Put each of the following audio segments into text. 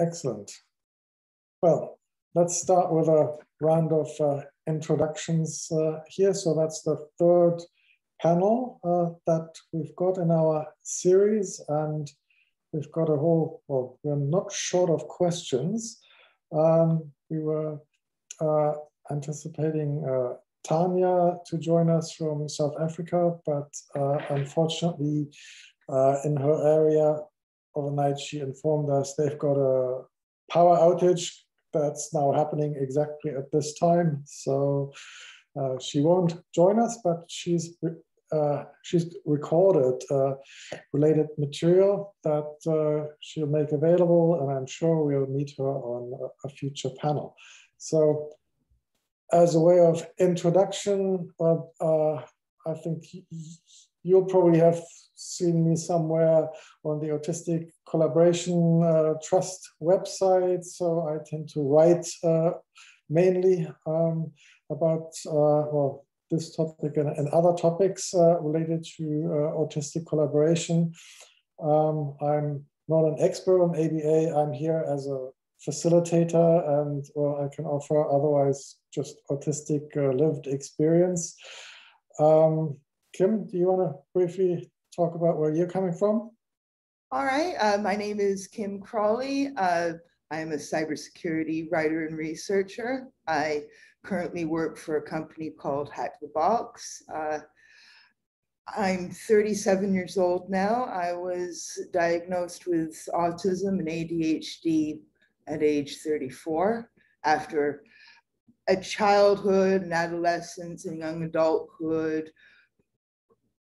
excellent. Well, let's start with a round of uh, introductions uh, here. So that's the third panel uh, that we've got in our series. And we've got a whole, well, we're not short of questions. Um, we were uh, anticipating uh, Tanya to join us from South Africa, but uh, unfortunately, in her area overnight, she informed us they've got a power outage that's now happening exactly at this time. So uh, she won't join us, but she's uh, she's recorded uh, related material that uh, she'll make available, and I'm sure we'll meet her on a, a future panel. So as a way of introduction, uh, I think you'll probably have seen me somewhere on the Autistic Collaboration uh, Trust website. So I tend to write uh, mainly um, about uh, well, this topic and, and other topics uh, related to uh, autistic collaboration. Um, I'm not an expert on ABA. I'm here as a facilitator and well, I can offer otherwise just autistic uh, lived experience. Um, Kim, do you want to briefly talk about where you're coming from? All right, uh, my name is Kim Crawley. Uh, I'm a cybersecurity writer and researcher. I currently work for a company called Hack the Box. Uh, I'm 37 years old now. I was diagnosed with autism and ADHD at age 34 after a childhood and adolescence and young adulthood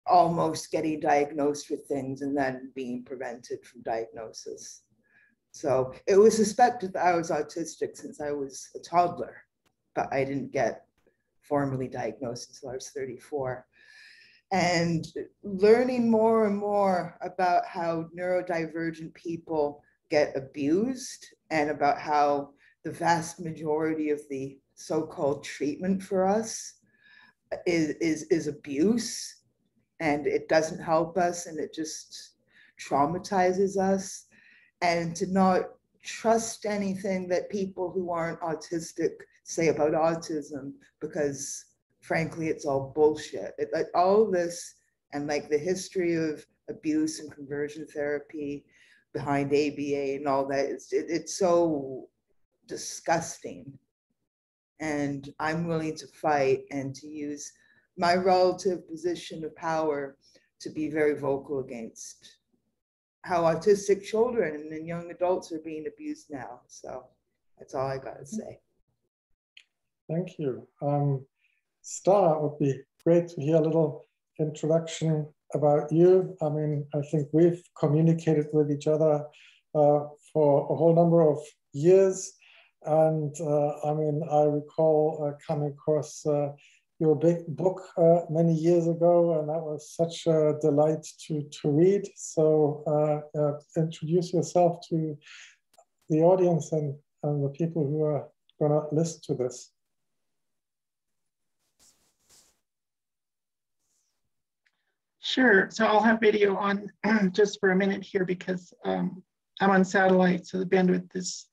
almost getting diagnosed with things and then being prevented from diagnosis. So it was suspected that I was autistic since I was a toddler, but I didn't get formally diagnosed until I was 34. And learning more and more about how neurodivergent people get abused and about how the vast majority of the so-called treatment for us is, is, is abuse and it doesn't help us and it just traumatizes us. And to not trust anything that people who aren't autistic say about autism because frankly it's all bullshit. It, like all this and like the history of abuse and conversion therapy behind aba and all that it's, it, it's so disgusting. And i'm willing to fight and to use my relative position of power to be very vocal against how autistic children and young adults are being abused now. So that's all I got to say. Thank you. Um, Star, it would be great to hear a little introduction about you. I mean, I think we've communicated with each other uh, for a whole number of years. And uh, I mean, I recall uh, coming across uh, your big book uh, many years ago, and that was such a delight to, to read. So uh, uh, introduce yourself to the audience and, and the people who are going to listen to this. Sure. So I'll have video on just for a minute here because um, I'm on satellite, so the bandwidth is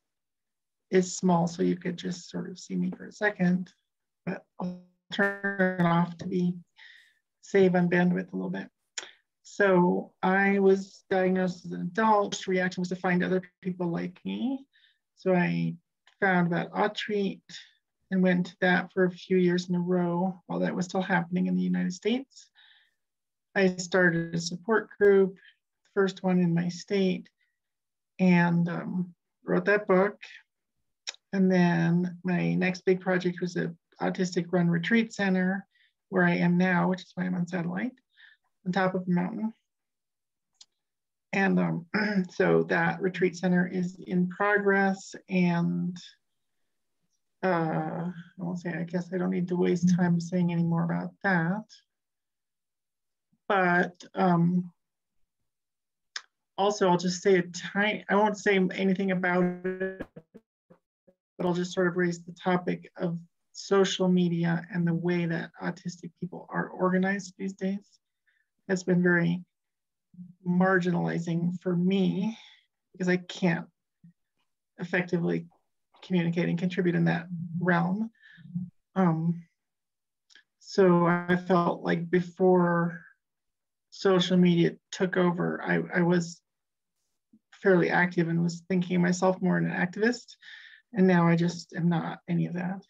is small. So you could just sort of see me for a second, but I'll turn off to be save on bandwidth a little bit. So I was diagnosed as an adult. Reaction was to find other people like me. So I found about Autreat and went to that for a few years in a row while that was still happening in the United States. I started a support group, first one in my state, and um, wrote that book. And then my next big project was a Autistic Run Retreat Center, where I am now, which is why I'm on satellite, on top of a mountain. And um, so that retreat center is in progress and uh, I won't say, I guess I don't need to waste time saying any more about that. But um, also I'll just say a tiny, I won't say anything about it, but I'll just sort of raise the topic of social media and the way that autistic people are organized these days has been very marginalizing for me because I can't effectively communicate and contribute in that realm. Um, so I felt like before social media took over, I, I was fairly active and was thinking myself more an activist. And now I just am not any of that.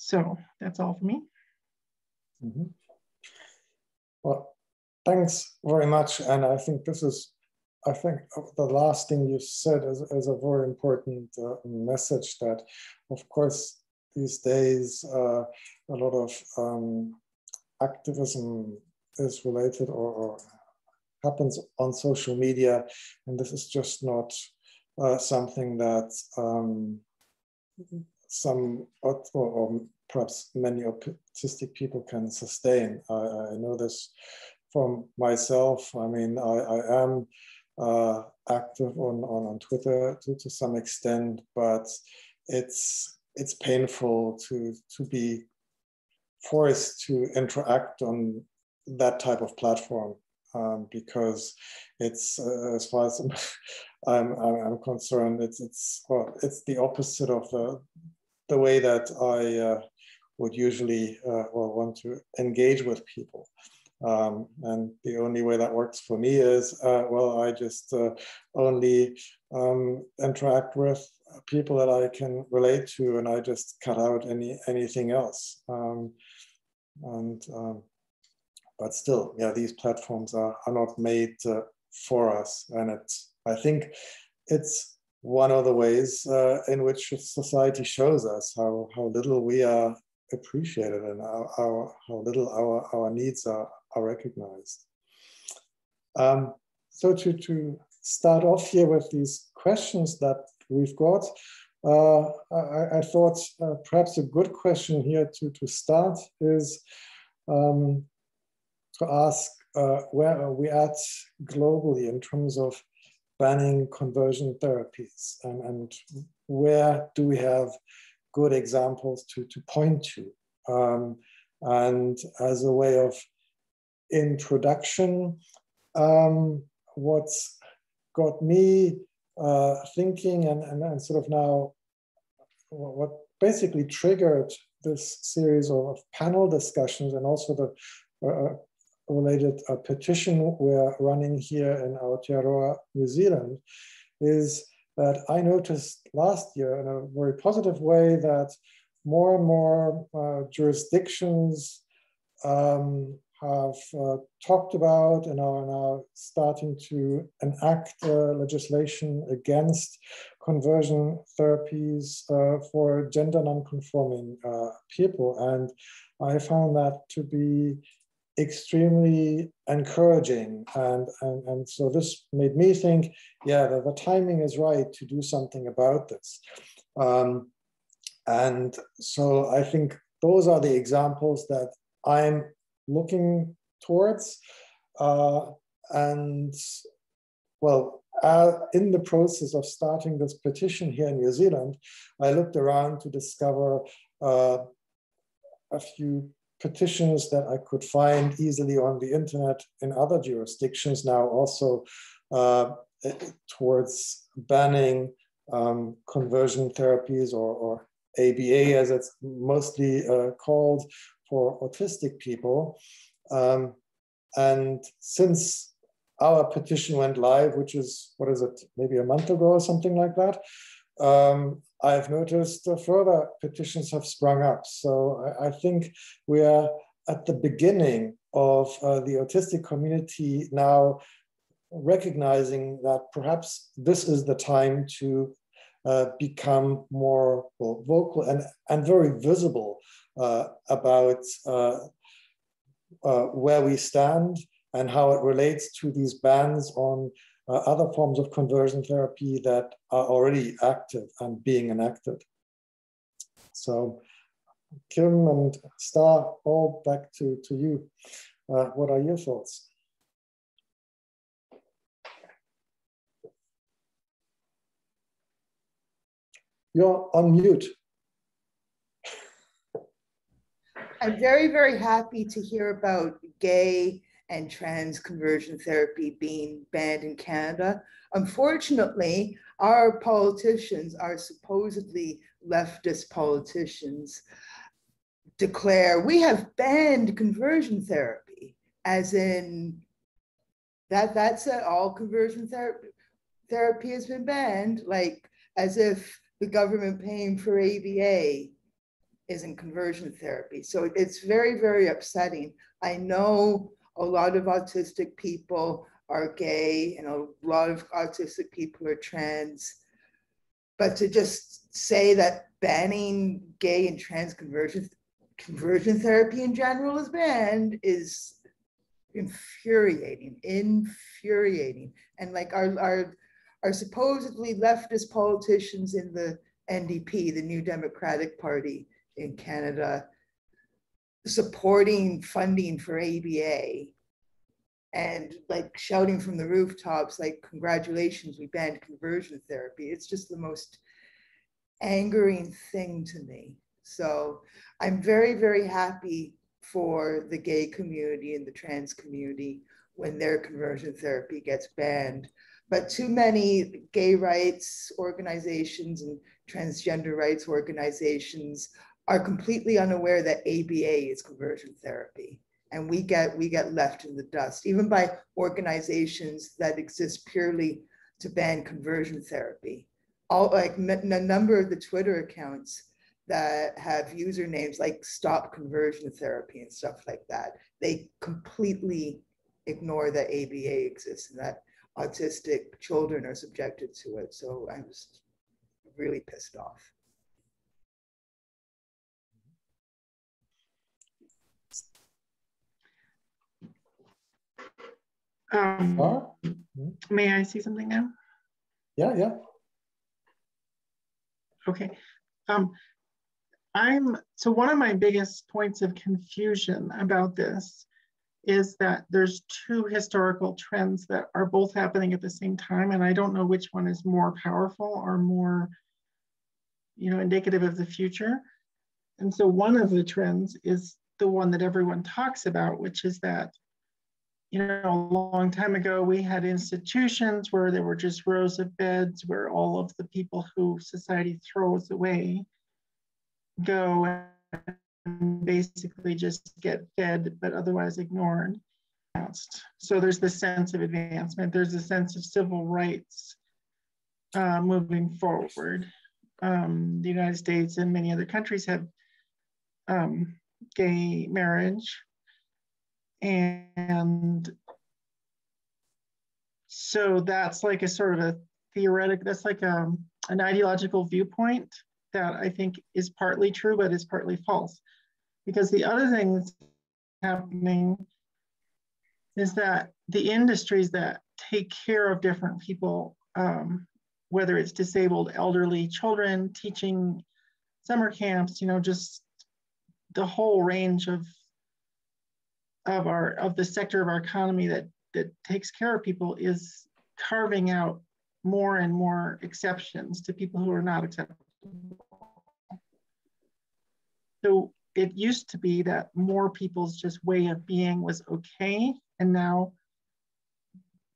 So that's all for me. Mm -hmm. Well, thanks very much. And I think this is, I think the last thing you said is, is a very important uh, message that, of course, these days, uh, a lot of um, activism is related or, or, happens on social media. And this is just not uh, something that um, some or, or, perhaps many autistic people can sustain. I, I, know this from myself. I mean, I, I am uh, active on, on, on Twitter to, to some extent, but it's it's painful to to be forced to interact on that type of platform um, because it's uh, as far as I'm, I'm, I'm, concerned it's it's well it's the opposite of the the way that I uh, would usually uh, well want to engage with people um, and the only way that works for me is uh, well I just only um, interact with people that I can relate to, and I just cut out any anything else. Um, and um, but still, yeah, these platforms are are not made uh, for us, and it's I think it's one of the ways uh, in which society shows us how how little we are appreciated and our how little our our needs are are recognized. Um, so to to start off here with these questions that we've got. Uh, I, I, thought uh, perhaps a good question here to, to start is um, to ask uh, where are we at globally in terms of banning conversion therapies and, and where do we have good examples to, to point to. Um, and as a way of introduction, um, what's got me uh, thinking and, and, and, sort of now what basically triggered this series of, panel discussions and also the uh, related uh, petition we're running here in Aotearoa, New Zealand, is that I noticed last year in a very positive way that more and more uh, jurisdictions um, have uh, talked about and are now starting to enact uh, legislation against conversion therapies uh, for gender nonconforming uh, people. And I found that to be extremely encouraging. And, and, and so this made me think, yeah, the, the timing is right to do something about this. Um, and so I think those are the examples that I'm looking towards. Uh, and well, uh, in the process of starting this petition here in New Zealand, I looked around to discover uh, a few petitions that I could find easily on the internet in other jurisdictions now also uh, towards banning um, conversion therapies or, or, ABA as it's mostly uh, called for autistic people. Um, and since our petition went live, which is, what is it, maybe a month ago or something like that, um, I've noticed further petitions have sprung up. So I, I, think we are at the beginning of uh, the autistic community now recognizing that perhaps this is the time to uh, become more well, vocal and, and very visible uh, about uh, uh, where we stand and how it relates to these bans on other forms of conversion therapy that are already active and being enacted. So Kim and Star, all back to, to you. Uh, what are your thoughts? You're on mute. I'm very, very happy to hear about gay and trans conversion therapy being banned in Canada. Unfortunately, our politicians, our supposedly leftist politicians, declare we have banned conversion therapy, as in that that's it, all conversion therapy therapy has been banned, like as if the government paying for ABA isn't conversion therapy. So it's very, very upsetting. I know a lot of autistic people are gay and a lot of autistic people are trans. But to just say that banning gay and trans conversion conversion therapy in general is banned is infuriating, infuriating. And like our, our, our supposedly leftist politicians in the NDP, the New Democratic Party in Canada, supporting funding for ABA and like shouting from the rooftops, like, congratulations, we banned conversion therapy. It's just the most angering thing to me. So I'm very, very happy for the gay community and the trans community when their conversion therapy gets banned. But too many gay rights organizations and transgender rights organizations are completely unaware that ABA is conversion therapy. And we get we get left in the dust, even by organizations that exist purely to ban conversion therapy. All like a number of the Twitter accounts that have usernames like stop conversion therapy and stuff like that. They completely ignore that ABA exists and that autistic children are subjected to it. So I was really pissed off. Um, may I see something now? Yeah, yeah. Okay. Um, I'm so one of my biggest points of confusion about this is that there's two historical trends that are both happening at the same time and I don't know which one is more powerful or more you know indicative of the future. And so one of the trends is the one that everyone talks about which is that you know a long time ago we had institutions where there were just rows of beds where all of the people who society throws away go and basically just get fed, but otherwise ignored. So there's the sense of advancement. There's a sense of civil rights uh, moving forward. Um, the United States and many other countries have um, gay marriage. And so that's like a sort of a theoretic, that's like um, an ideological viewpoint that I think is partly true, but is partly false. Because the other thing that's happening is that the industries that take care of different people, um, whether it's disabled, elderly, children, teaching summer camps, you know, just the whole range of of our of the sector of our economy that that takes care of people is carving out more and more exceptions to people who are not acceptable so it used to be that more people's just way of being was okay. And now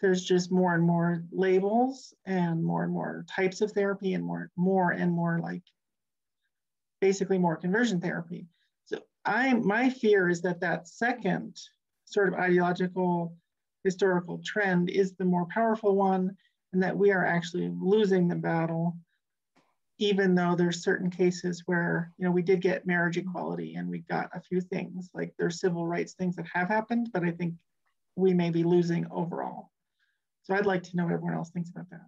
there's just more and more labels and more and more types of therapy and more, more and more like basically more conversion therapy. I, my fear is that that second sort of ideological historical trend is the more powerful one and that we are actually losing the battle even though there's certain cases where you know we did get marriage equality and we got a few things like there's civil rights things that have happened but i think we may be losing overall. So i'd like to know what everyone else thinks about that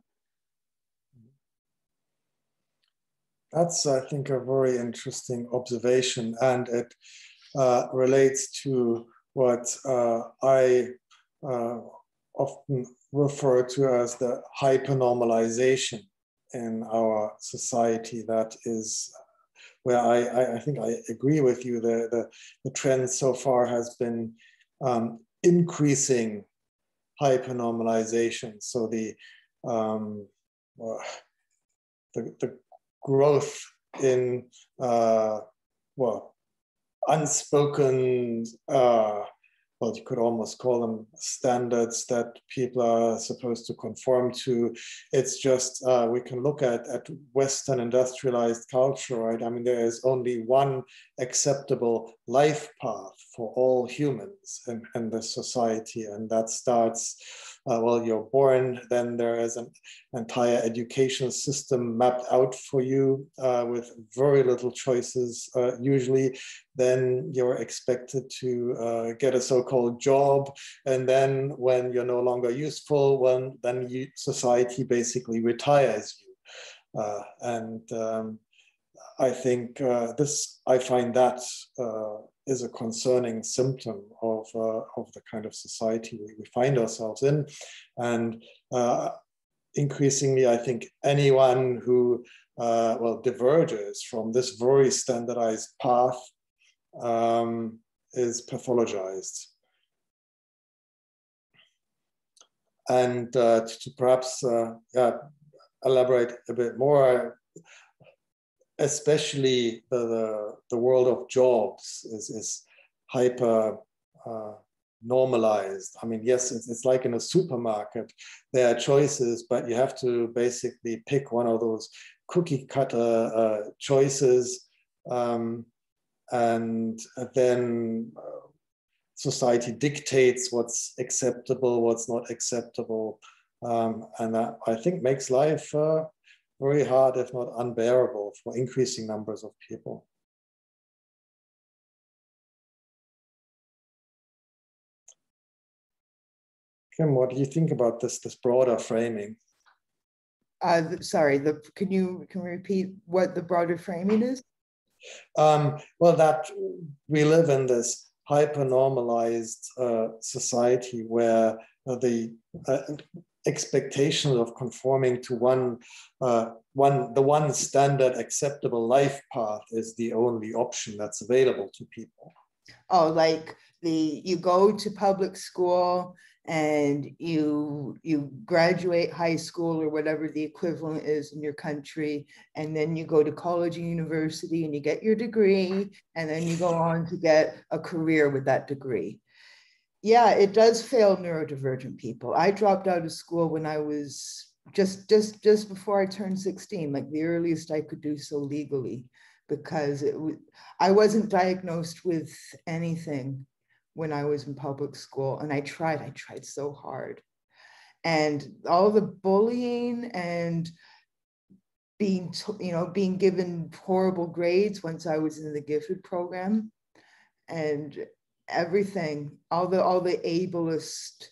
that's i think a very interesting observation and it uh, relates to what uh, i uh, often refer to as the hypernormalization in our society that is where I, I, think I agree with you. The, the, the trend so far has been um, increasing hypernormalization. So the, um, the, the growth in uh, well unspoken uh, well, you could almost call them standards that people are supposed to conform to. It's just, uh, we can look at, at Western industrialized culture, right? I mean, there is only one acceptable life path for all humans in, this society, and that starts uh, well, you're born, then there is an entire education system mapped out for you uh, with very little choices. Uh, usually, then you're expected to uh, get a so-called job, and then when you're no longer useful, when then you, society basically retires you. Uh, and um, I think uh, this, I find that is a concerning symptom of, uh, of the kind of society we, find ourselves in. And uh, increasingly, I think anyone who, uh, well, diverges from this very standardized path um, is pathologized. And uh, to, to, perhaps uh, yeah, elaborate a bit more, especially the, the, the, world of jobs is, is hyper uh, normalized. I mean, yes, it's, it's like in a supermarket, there are choices, but you have to basically pick one of those cookie cutter uh, choices. Um, and then uh, society dictates what's acceptable, what's not acceptable. Um, and that I think makes life uh, very hard, if not unbearable, for increasing numbers of people. Kim, what do you think about this, this broader framing? Uh, sorry, the, can you can you repeat what the broader framing is? Um, well, that we live in this hyper-normalized uh, society where the uh, expectation of conforming to one, uh, one, the one standard acceptable life path is the only option that's available to people. Oh, like the you go to public school and you you graduate high school or whatever the equivalent is in your country and then you go to college and university and you get your degree and then you go on to get a career with that degree yeah, it does fail neurodivergent people. I dropped out of school when I was just just just before I turned 16, like the earliest I could do so legally, because it was I wasn't diagnosed with anything when I was in public school, and I tried. I tried so hard, and all the bullying and being you know being given horrible grades once I was in the gifted program, and everything, all the all the ableist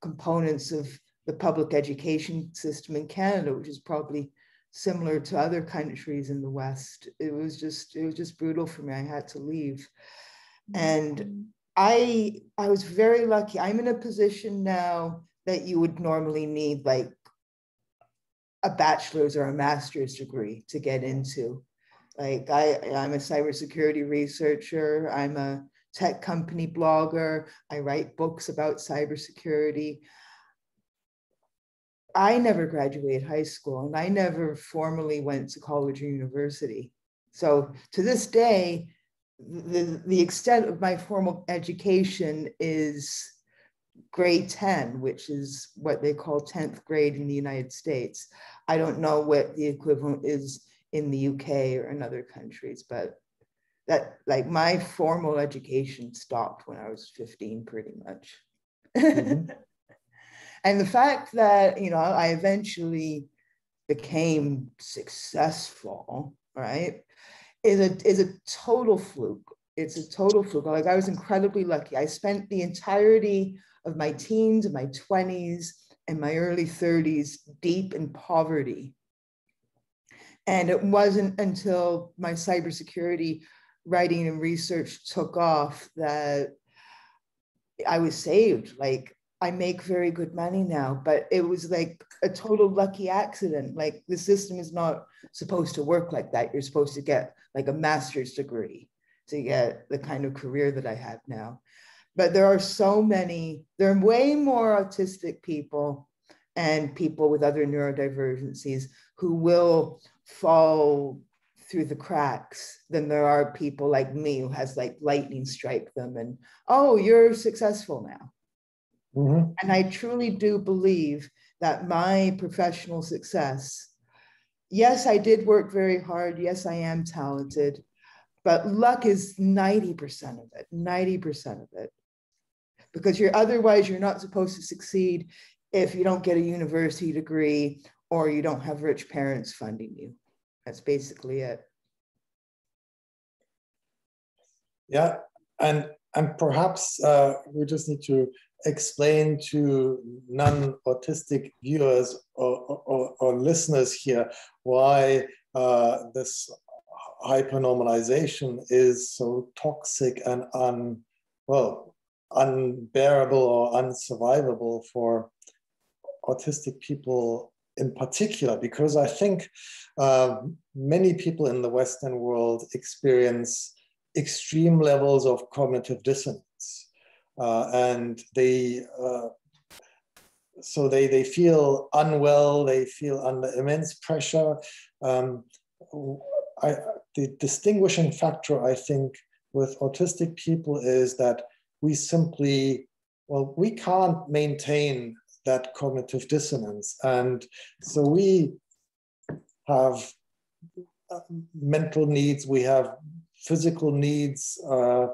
components of the public education system in Canada, which is probably similar to other countries in the West. It was just it was just brutal for me. I had to leave. And I I was very lucky. I'm in a position now that you would normally need like a bachelor's or a master's degree to get into. Like I, I'm a cybersecurity researcher. I'm a tech company blogger. I write books about cybersecurity. I never graduated high school and I never formally went to college or university. So to this day, the, the extent of my formal education is grade 10, which is what they call 10th grade in the United States. I don't know what the equivalent is in the UK or in other countries, but that like my formal education stopped when I was 15 pretty much. Mm-hmm. and the fact that, you know, I eventually became successful, right, is a is a total fluke. It's a total fluke. Like I was incredibly lucky. I spent the entirety of my teens and my 20s and my early 30s deep in poverty. And it wasn't until my cybersecurity writing and research took off that I was saved. Like I make very good money now, but it was like a total lucky accident. Like the system is not supposed to work like that. You're supposed to get like a master's degree to get the kind of career that I have now. But there are so many, there are way more autistic people and people with other neurodivergencies who will fall through the cracks than there are people like me who has like lightning strike them and oh you're successful now. Mm-hmm. and i truly do believe that my professional success yes i did work very hard. Yes i am talented but luck is 90% of it 90% of it. Because you're otherwise you're not supposed to succeed if you don't get a university degree or you don't have rich parents funding you that's basically it. Yeah, and and perhaps uh, we just need to explain to non-autistic viewers or, or, or, listeners here why uh, this hypernormalization is so toxic and un well unbearable or unsurvivable for autistic people in particular, because I think uh, many people in the Western world experience extreme levels of cognitive dissonance. Uh, and they, uh, so they, they feel unwell, they feel under immense pressure. Um, I, the distinguishing factor, I think, with autistic people is that we simply, well, we can't maintain that cognitive dissonance. And so we have uh, mental needs, we have physical needs, uh,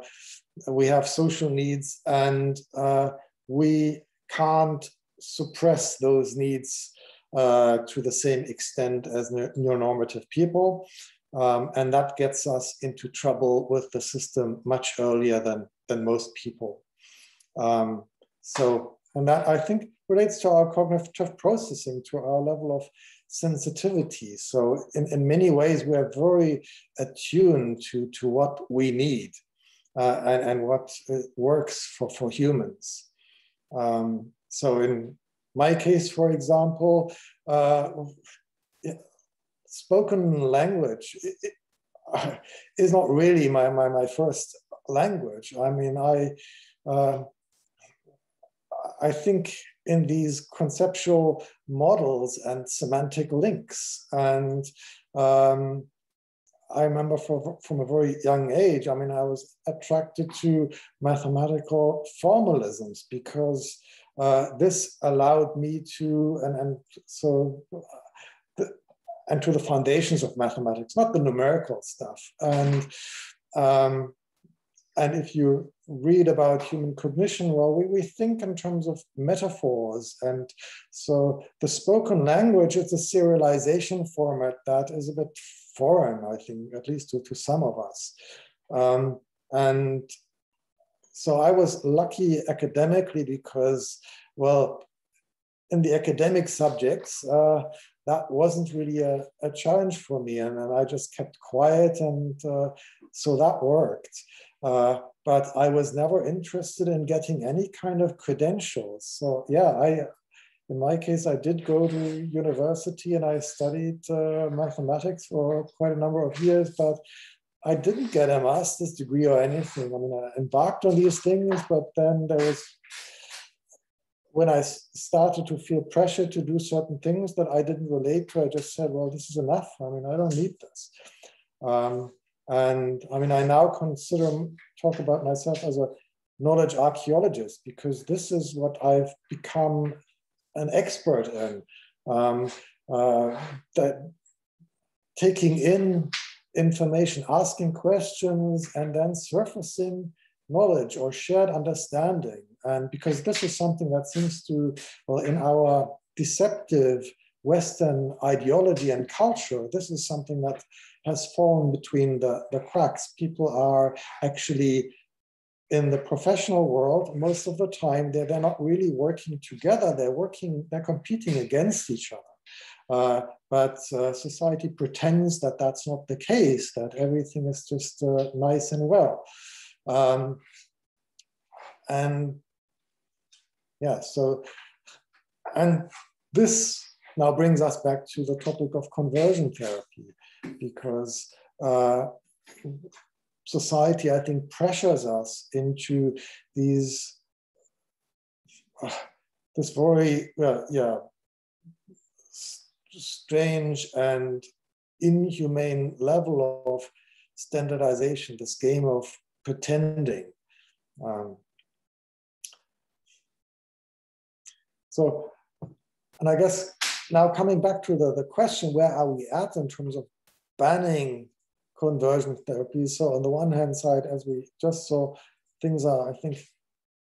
we have social needs, and uh, we can't suppress those needs uh, to the same extent as neuronormative people. Um, and that gets us into trouble with the system much earlier than, than most people. Um, so, and that I think relates to our cognitive processing, to our level of sensitivity. So in, in many ways, we are very attuned to, to what we need uh, and, and what uh, works for, for humans. Um, so in my case, for example, uh, spoken language is not really my, my, my first language. I mean, I, uh, I think in these conceptual models and semantic links. And um, I remember for, from a very young age, I mean, I was attracted to mathematical formalisms because uh, this allowed me to, and, and so, the, and to the foundations of mathematics, not the numerical stuff. And um, and if you read about human cognition, well, we, we think in terms of metaphors. And so the spoken language is a serialization format that is a bit foreign, I think, at least to, to some of us. Um, and so I was lucky academically because, well, in the academic subjects, uh, that wasn't really a, a, challenge for me. And, I just kept quiet. And uh, so that worked. Uh, but I was never interested in getting any kind of credentials. So yeah, I, in my case, I did go to university and I studied uh, mathematics for quite a number of years, but I didn't get a master's degree or anything. I mean, I embarked on these things, but then there was, when I started to feel pressure to do certain things that I didn't relate to, I just said, well, this is enough. I mean, I don't need this. Um, and I mean, I now consider, talk about myself as a knowledge archaeologist because this is what I've become an expert in. Um, uh, that taking in information, asking questions, and then surfacing knowledge or shared understanding. And because this is something that seems to, well, in our deceptive Western ideology and culture, this is something that has fallen between the, the cracks. People are actually in the professional world, most of the time, they're, they're not really working together. They're working, they're competing against each other. Uh, but uh, society pretends that that's not the case, that everything is just uh, nice and well. Um, and yeah, so, and this now brings us back to the topic of conversion therapy because uh, society, I think, pressures us into these uh, this very uh, yeah strange and inhumane level of standardization, this game of pretending. Um, so, and I guess now coming back to the, the question, where are we at in terms of banning conversion therapy? So on the one hand side, as we just saw, things are, I think,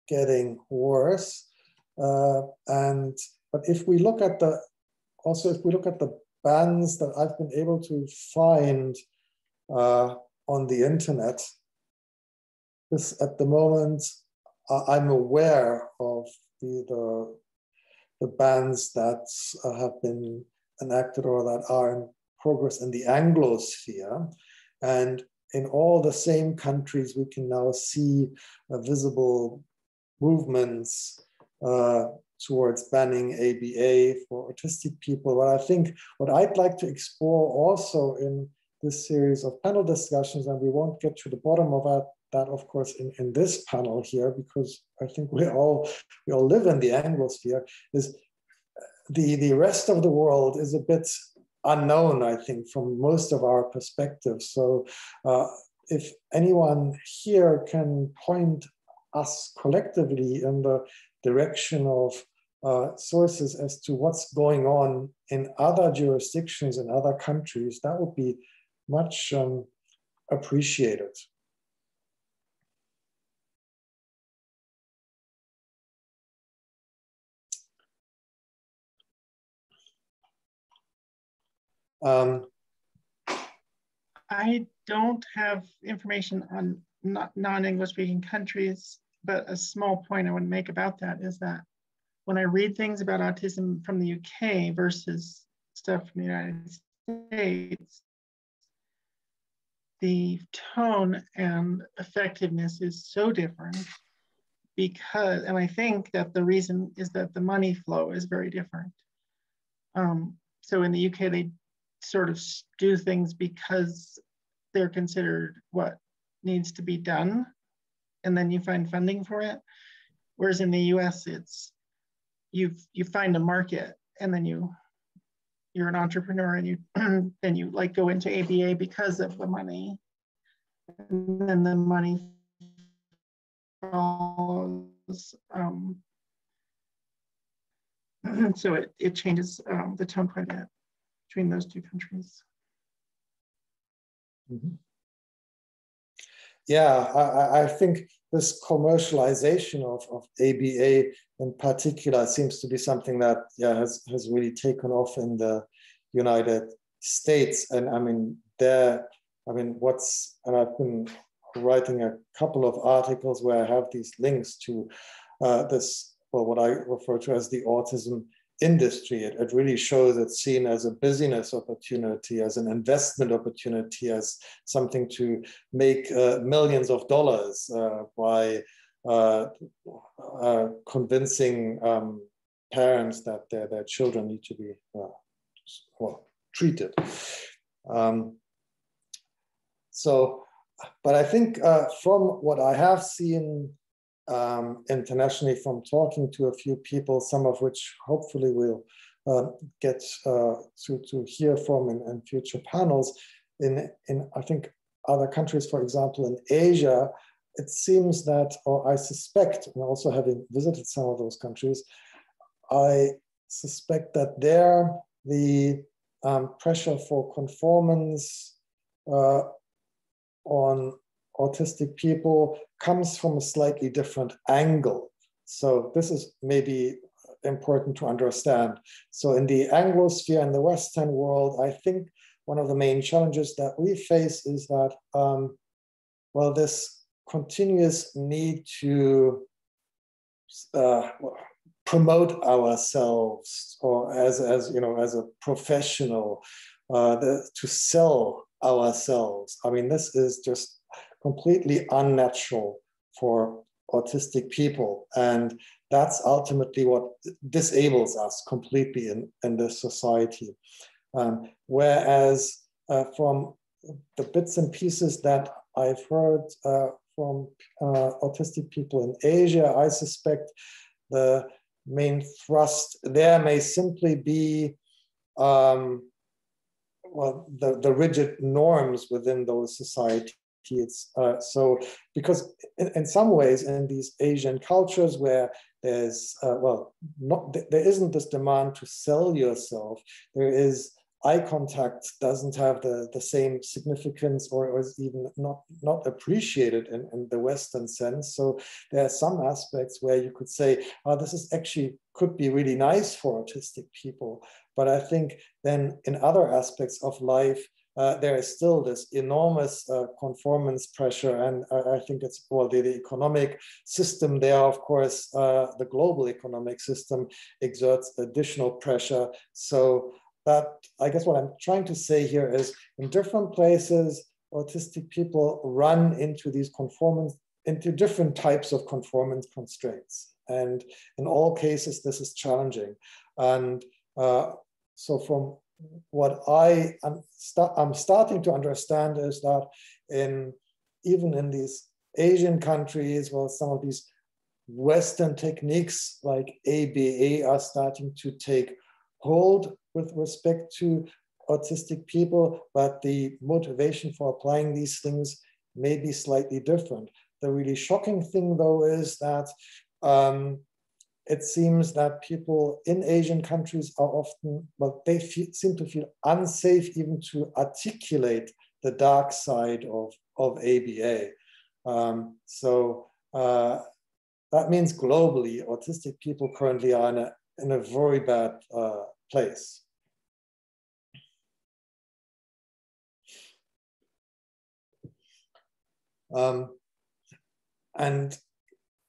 getting worse. Uh, and but if we look at the also if we look at the bans that I've been able to find uh, on the internet, this at the moment I'm aware of the the, the bans that have been enacted or that are in progress in the Anglosphere, and in all the same countries we can now see visible movements uh, towards banning ABA for autistic people. But I think what I'd like to explore also in this series of panel discussions, and we won't get to the bottom of that, that of course in, in this panel here, because I think we all we all live in the Anglosphere, is the, the rest of the world is a bit unknown, I think, from most of our perspectives. So uh, if anyone here can point us collectively in the direction of uh, sources as to what's going on in other jurisdictions in other countries, that would be much um, appreciated. Um, I don't have information on non-English speaking countries, but a small point I would make about that is that when I read things about autism from the UK versus stuff from the United States, the tone and effectiveness is so different because, and I think that the reason is that the money flow is very different. Um, so in the UK, they sort of do things because they're considered what needs to be done, and then you find funding for it. Whereas in the US, it's you you find a market and then you you're an entrepreneur and you then you like go into ABA because of the money. And then the money follows. Um, so it, it changes um, the tone quite a bit between those two countries. Mm -hmm. Yeah, I, I think this commercialization of, of ABA in particular seems to be something that yeah has, has really taken off in the United States. And I mean, there, I mean, what's, and I've been writing a couple of articles where I have these links to uh, this, well, what I refer to as the autism industry. It, it really shows it's seen as a business opportunity, as an investment opportunity, as something to make uh, millions of dollars uh, by uh, uh convincing um, parents that their, their children need to be uh, well, treated. Um, so, but I think uh, from what I have seen um, internationally from talking to a few people, some of which hopefully we'll uh, get uh, to, to hear from in, in, future panels. In, in, I think, other countries, for example, in Asia, it seems that, or I suspect, and also having visited some of those countries, I suspect that there the um, pressure for conformance uh, on autistic people comes from a slightly different angle. So this is maybe important to understand. So in the Anglosphere and the Western world, I think one of the main challenges that we face is that, um, well, this continuous need to uh, promote ourselves or as, as you know, as a professional, uh, the, to sell ourselves. I mean, this is just completely unnatural for autistic people. And that's ultimately what disables us completely in, in this society. Um, whereas uh, from the bits and pieces that I've heard uh, from uh, autistic people in Asia, I suspect the main thrust there may simply be um, well, the, the rigid norms within those societies. Uh, so, because in, in, some ways, in these Asian cultures where there's, uh, well, not there isn't this demand to sell yourself, there is eye contact doesn't have the, the same significance or, is even not, not appreciated in, in the Western sense. So there are some aspects where you could say, oh, this is actually could be really nice for autistic people. But I think then in other aspects of life, uh, there is still this enormous uh, conformance pressure. And I, I, think it's well, the, the, economic system there, of course, uh, the global economic system exerts additional pressure. So that I guess what I'm trying to say here is in different places, autistic people run into these conformance, into different types of conformance constraints. And in all cases, this is challenging. And uh, so from what I am st I'm starting to understand is that in even in these Asian countries, well, some of these Western techniques like ABA are starting to take hold with respect to autistic people, but the motivation for applying these things may be slightly different. The really shocking thing, though, is that um, it seems that people in Asian countries are often, well, they feel, seem to feel unsafe even to articulate the dark side of, of ABA. Um, so uh, that means globally, autistic people currently are in a, in a very bad uh, place. Um, and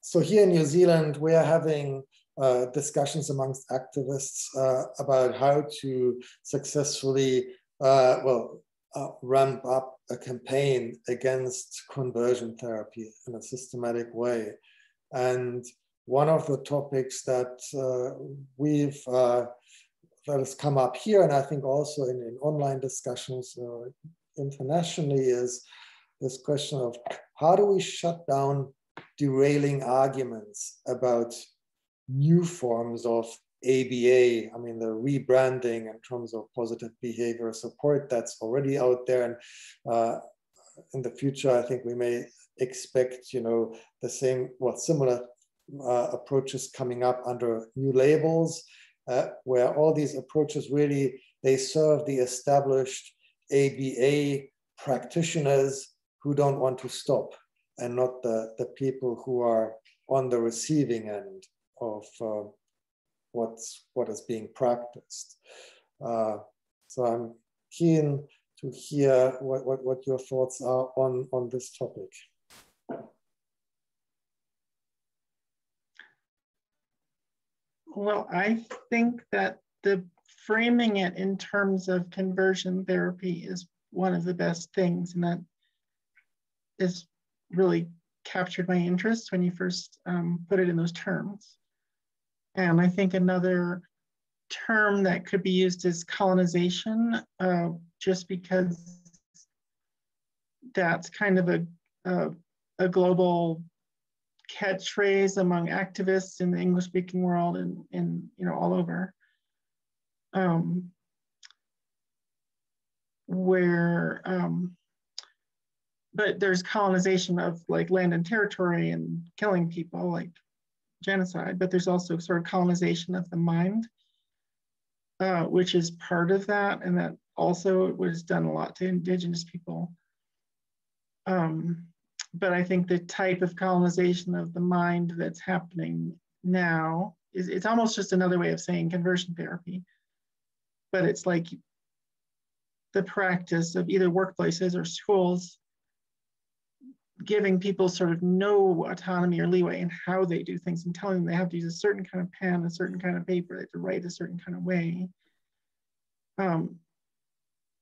so here in New Zealand, we are having uh, discussions amongst activists uh, about how to successfully, uh, well, uh, ramp up a campaign against conversion therapy in a systematic way. And one of the topics that uh, we've uh, that has come up here, and I think also in, in online discussions internationally, is this question of how do we shut down derailing arguments about new forms of ABA, I mean, the rebranding in terms of positive behavior support that's already out there. And uh, in the future, I think we may expect, you know, the same, well, similar uh, approaches coming up under new labels, uh, where all these approaches really, they serve the established ABA practitioners who don't want to stop and not the, the people who are on the receiving end of uh, what's what is being practiced. Uh, so I'm keen to hear what, what, what your thoughts are on, on this topic. Well, I think that the framing it in terms of conversion therapy is one of the best things, and that is really captured my interest when you first um, put it in those terms. And I think another term that could be used is colonization, uh, just because that's kind of a, a, a, global catchphrase among activists in the English speaking world and, and you know all over. Um, where um, but there's colonization of like land and territory and killing people like genocide but there's also sort of colonization of the mind uh, which is part of that and that also was done a lot to indigenous people. Um, but i think the type of colonization of the mind that's happening now is it's almost just another way of saying conversion therapy but it's like the practice of either workplaces or schools giving people sort of no autonomy or leeway in how they do things and telling them they have to use a certain kind of pen, a certain kind of paper, they have to write a certain kind of way. Um,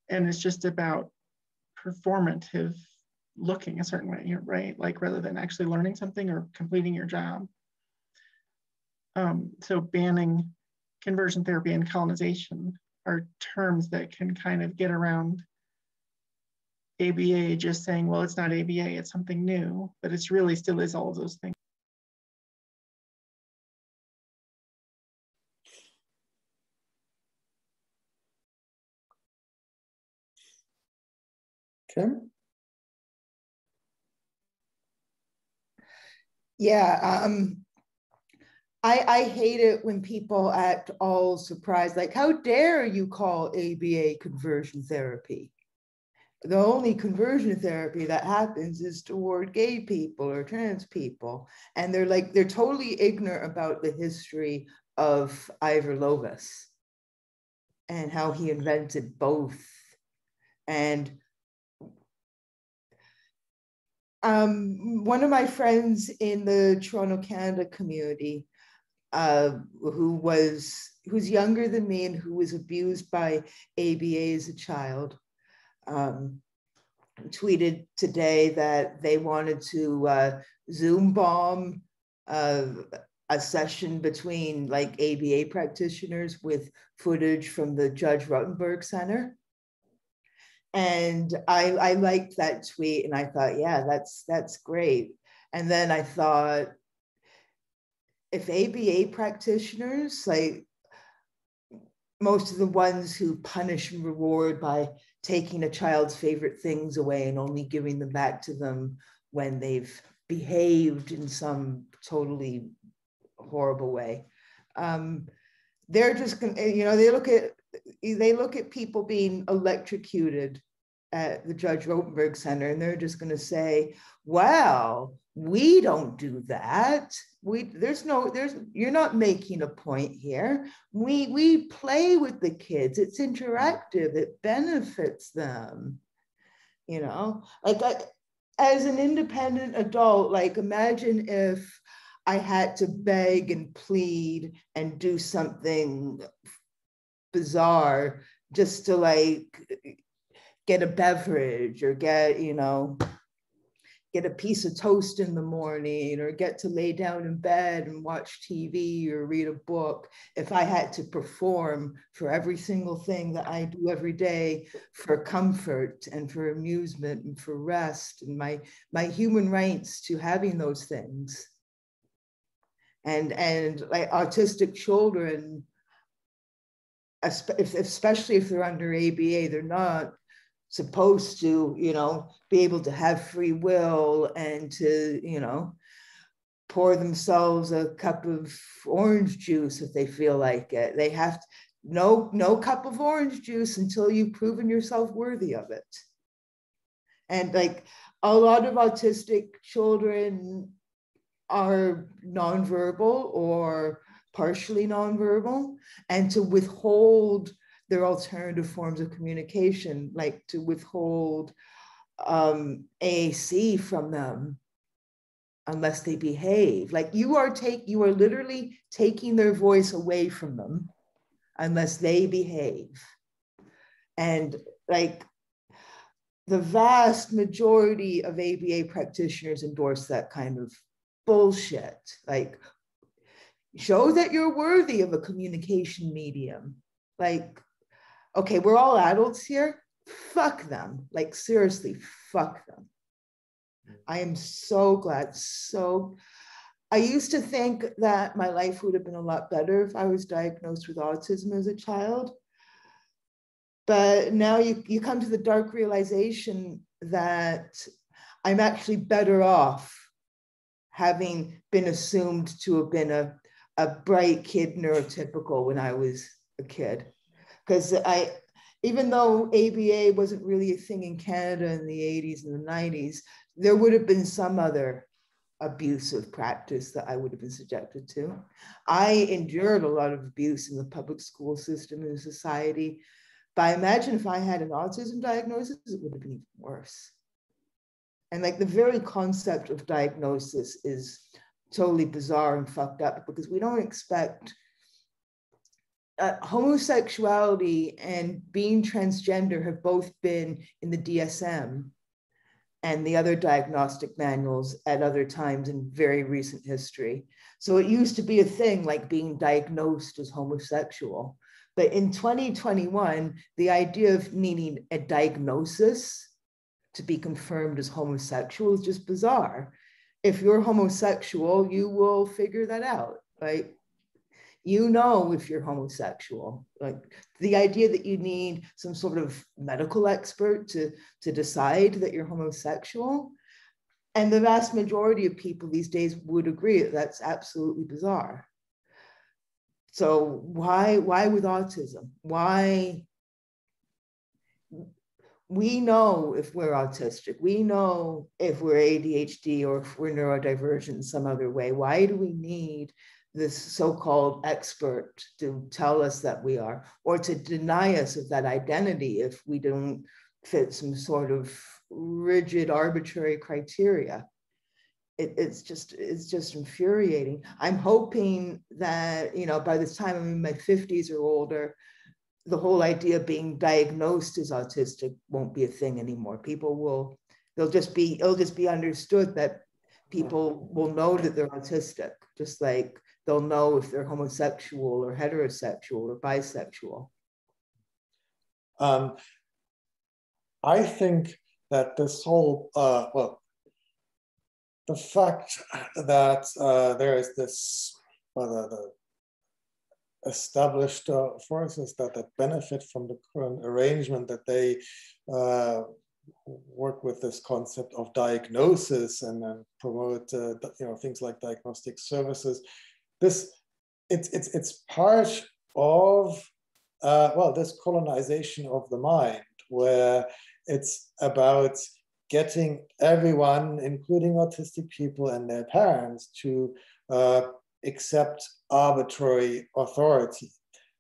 and it's just about performative looking a certain way, right? Like rather than actually learning something or completing your job. Um, so banning conversion therapy and colonization are terms that can kind of get around ABA just saying, well, it's not ABA, it's something new, but it's really still is all of those things. Kim? Yeah, um, I, I hate it when people act all surprised, like, how dare you call ABA conversion therapy? The only conversion therapy that happens is toward gay people or trans people. And they're like, they're totally ignorant about the history of Ivar Lovaas and how he invented both. And um, one of my friends in the Toronto, Canada community, uh, who was who's younger than me and who was abused by ABA as a child, um, tweeted today that they wanted to uh, Zoom bomb uh, a session between like ABA practitioners with footage from the Judge Rotenberg Center and I, I liked that tweet and I thought, yeah, that's that's great. And then I thought, if ABA practitioners, like most of the ones who punish and reward by taking a child's favorite things away and only giving them back to them when they've behaved in some totally horrible way. Um, they're just going you know, they look at they look at people being electrocuted at the Judge Rotenberg Center and they're just going to say, "Well, we don't do that. We there's no there's you're not making a point here. We we play with the kids. It's interactive. It benefits them. You know, like I, as an independent adult, like imagine if I had to beg and plead and do something bizarre just to like get a beverage or get, you know, get a piece of toast in the morning or get to lay down in bed and watch TV or read a book. If I had to perform for every single thing that I do every day for comfort and for amusement and for rest and my, my human rights to having those things. And, and like autistic children, especially if they're under ABA, they're not supposed to, you know, be able to have free will and to, you know, pour themselves a cup of orange juice if they feel like it. They have to, no no cup of orange juice until you've proven yourself worthy of it. And like a lot of autistic children are nonverbal or partially nonverbal, and to withhold their alternative forms of communication, like to withhold um, AAC from them unless they behave. Like you are take you are literally taking their voice away from them unless they behave. And like the vast majority of ABA practitioners endorse that kind of bullshit. Like show that you're worthy of a communication medium. Like okay, we're all adults here. Fuck them. Like, seriously, fuck them. I am so glad. So, I used to think that my life would have been a lot better if I was diagnosed with autism as a child. But now you, you come to the dark realization that I'm actually better off having been assumed to have been a, a bright kid neurotypical when I was a kid because I, even though ABA wasn't really a thing in Canada in the 80s and the 90s, there would have been some other abusive practice that I would have been subjected to. I endured a lot of abuse in the public school system and society. But I imagine if I had an autism diagnosis, it would have been even worse. And like the very concept of diagnosis is totally bizarre and fucked up because we don't expect uh, homosexuality and being transgender have both been in the DSM and the other diagnostic manuals at other times in very recent history. So it used to be a thing like being diagnosed as homosexual. But in 2021, the idea of needing a diagnosis to be confirmed as homosexual is just bizarre. If you're homosexual, you will figure that out, right? You know if you're homosexual. Like the idea that you need some sort of medical expert to, to decide that you're homosexual. And the vast majority of people these days would agree that that's absolutely bizarre. So why, why with autism? Why we know if we're autistic, we know if we're ADHD or if we're neurodivergent in some other way. Why do we need this so-called expert to tell us that we are, or to deny us of that identity if we don't fit some sort of rigid, arbitrary criteria? It, it's just it's just infuriating. I'm hoping that you know by the time I'm in my 50s or older, the whole idea of being diagnosed as autistic won't be a thing anymore. People will, they'll just be, it'll just be understood that people will know that they're autistic, just like they'll know if they're homosexual or heterosexual or bisexual. Um, I think that this whole, uh, well, the fact that uh, there is this, well, the, the established uh, forces that, that benefit from the current arrangement that they uh, work with this concept of diagnosis and, promote uh, you know things like diagnostic services this it's it's it's part of uh, well this colonization of the mind where it's about getting everyone including autistic people and their parents to uh, accept arbitrary authority.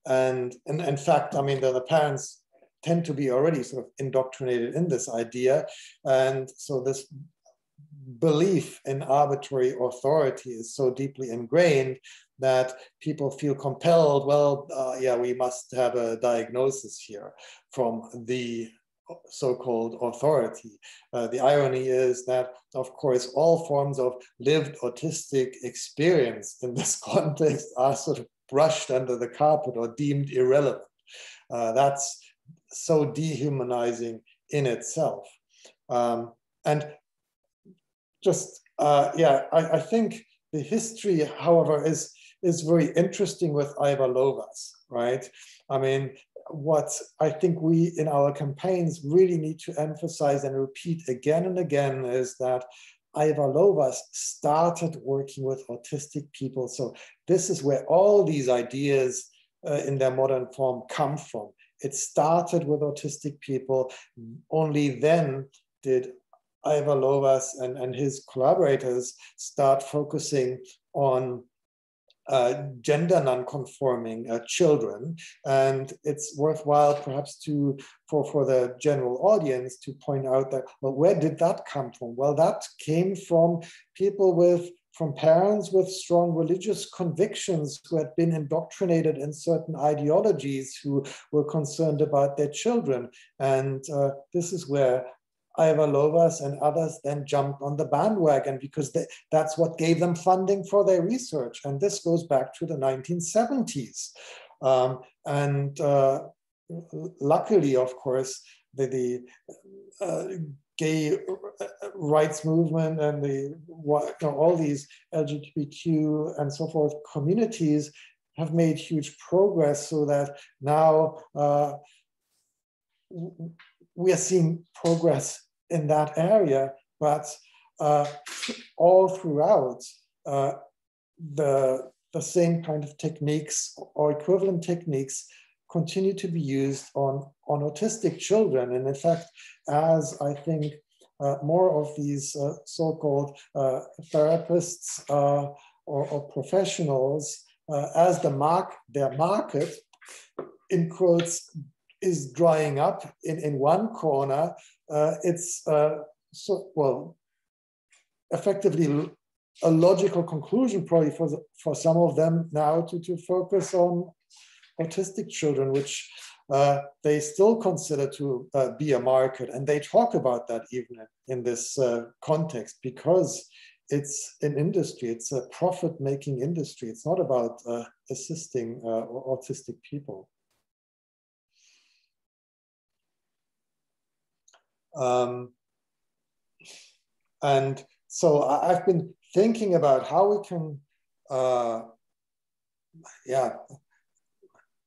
And, and in fact, I mean, the, the parents tend to be already sort of indoctrinated in this idea. And so this belief in arbitrary authority is so deeply ingrained that people feel compelled, well, uh, yeah, we must have a diagnosis here from the so-called authority. Uh, the irony is that, of course, all forms of lived autistic experience in this context are sort of brushed under the carpet or deemed irrelevant. Uh, that's so dehumanizing in itself. Um, and just, uh, yeah, I, I, think the history, however, is, is very interesting with Ivar Lovaas, right? I mean, what I think we in our campaigns really need to emphasize and repeat again and again is that Ivar Lovaas started working with autistic people. So this is where all these ideas uh, in their modern form come from. It started with autistic people. Only then did Ivar Lovaas and, and his collaborators start focusing on uh, gender non-conforming uh, children. And it's worthwhile perhaps to, for, for the general audience to point out that, well, where did that come from? Well, that came from people with from parents with strong religious convictions who had been indoctrinated in certain ideologies who were concerned about their children. And uh, this is where Ivar Lovaas and others then jumped on the bandwagon because they, that's what gave them funding for their research. And this goes back to the 1970s. Um, and uh, luckily, of course, the, the uh, gay rights movement and the you know, all these LGBTQ and so forth communities have made huge progress so that now uh, we are seeing progress in that area, but uh, all throughout uh, the, the same kind of techniques or equivalent techniques continue to be used on, on autistic children. And in fact, as I think uh, more of these uh, so-called uh, therapists uh, or, or, professionals, as the mark, their market, in quotes, is drying up in, in one corner, uh, it's uh, so well effectively a logical conclusion probably for the, for some of them now to, to focus on autistic children, which uh, they still consider to uh, be a market, and they talk about that even in this uh, context because it's an industry, it's a profit-making industry. It's not about uh, assisting autistic people. Um, and so I've been thinking about how we can uh, yeah,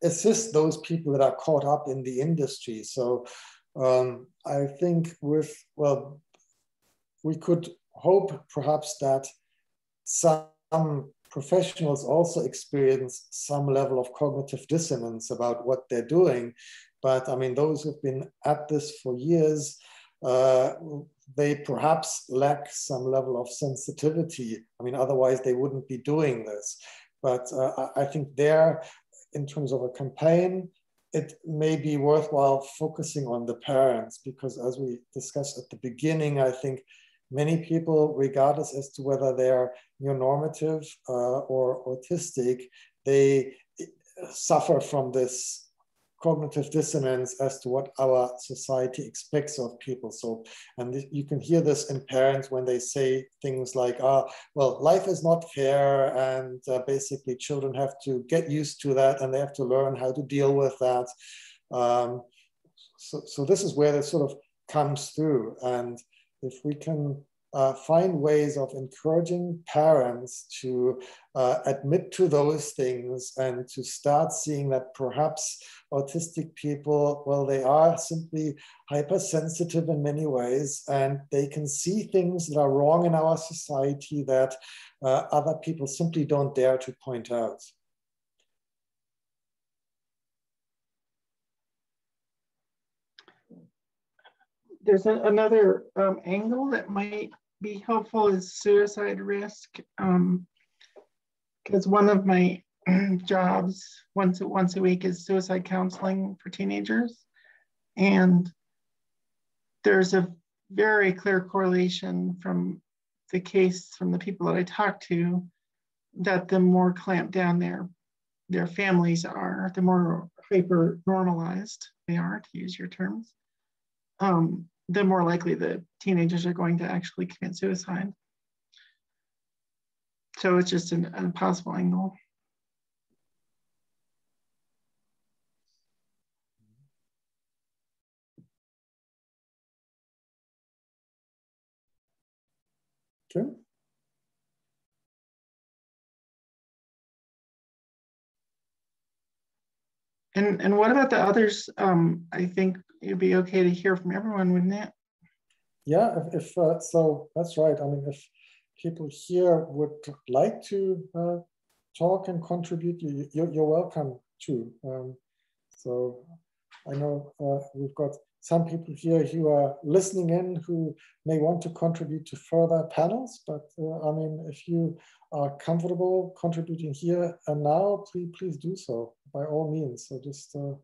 assist those people that are caught up in the industry. So um, I think with, well, we could hope perhaps that some professionals also experience some level of cognitive dissonance about what they're doing. But I mean, those who've been at this for years, uh, they perhaps lack some level of sensitivity. I mean, otherwise they wouldn't be doing this. But uh, I think there, in terms of a campaign, it may be worthwhile focusing on the parents because as we discussed at the beginning, I think many people, regardless as to whether they're neuronormative uh, or autistic, they suffer from this cognitive dissonance as to what our society expects of people. So, and you can hear this in parents when they say things like, ah, well, life is not fair. And uh, basically, children have to get used to that and they have to learn how to deal with that. Um, so, so, this is where this sort of comes through. And if we can uh, find ways of encouraging parents to uh, admit to those things and to start seeing that perhaps autistic people, well, they are simply hypersensitive in many ways and they can see things that are wrong in our society that uh, other people simply don't dare to point out. there's a, another um, angle that might be helpful is suicide risk. Because um, one of my jobs once once a week is suicide counseling for teenagers, and there's a very clear correlation from the case from the people that I talk to that the more clamped down their their families are, the more hyper normalized they are, to use your terms. Um, the more likely the teenagers are going to actually commit suicide. So it's just an, a possible angle. Okay. And and what about the others? Um, I think it'd be okay to hear from everyone, wouldn't it? Yeah, if, if uh, so, that's right. I mean, if people here would like to uh, talk and contribute, you, you're, welcome to. Um, so I know uh, we've got some people here who are listening in who may want to contribute to further panels, but uh, I mean, if you are comfortable contributing here and now, please, please do so by all means. So just uh,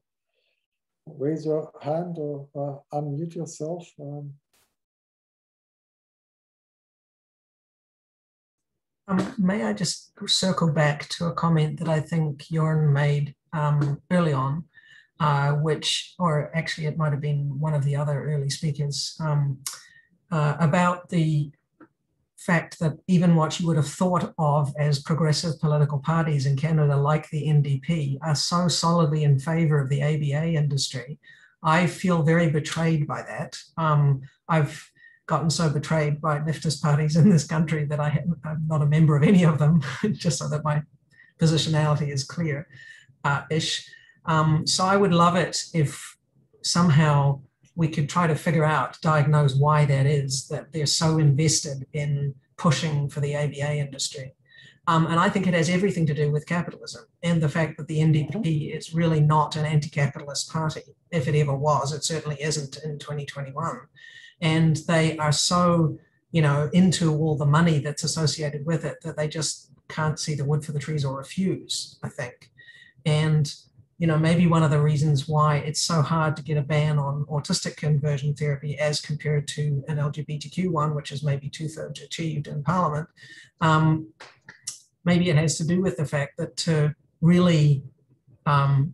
raise your hand or uh, unmute yourself. Um, Um, may I just circle back to a comment that I think Jorn made um, early on, uh, which, or actually it might have been one of the other early speakers, um, uh, about the fact that even what you would have thought of as progressive political parties in Canada, like the NDP, are so solidly in favor of the ABA industry. I feel very betrayed by that. Um, I've gotten so betrayed by leftist parties in this country that I am not a member of any of them, just so that my positionality is clear uh, ish. Um, so I would love it if somehow we could try to figure out, diagnose why that is, that they're so invested in pushing for the ABA industry. Um, and I think it has everything to do with capitalism and the fact that the NDP is really not an anti capitalist party. If it ever was, it certainly isn't in 2021. And they are so, you know, into all the money that's associated with it that they just can't see the wood for the trees or refuse, I think. And you know, maybe one of the reasons why it's so hard to get a ban on autistic conversion therapy as compared to an LGBTQ one, which is maybe two thirds achieved in Parliament. Um, maybe it has to do with the fact that to really um,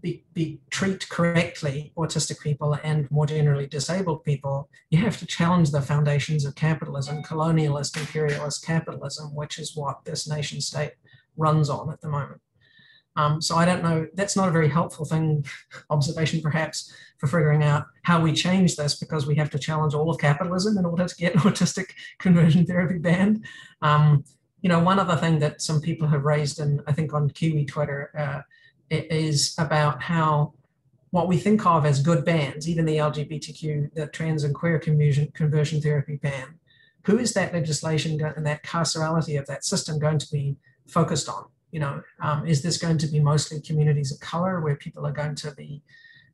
be, be, treat correctly autistic people and more generally disabled people, you have to challenge the foundations of capitalism, colonialist, imperialist capitalism, which is what this nation state runs on at the moment. Um, so I don't know, that's not a very helpful thing, observation perhaps, for figuring out how we change this because we have to challenge all of capitalism in order to get autistic conversion therapy banned. Um, you know, one other thing that some people have raised, and I think on Kiwi Twitter, uh, is about how what we think of as good bans, even the LGBTQ, the trans and queer conversion, conversion therapy ban, who is that legislation and that carcerality of that system going to be focused on? You know, um, is this going to be mostly communities of color where people are going to be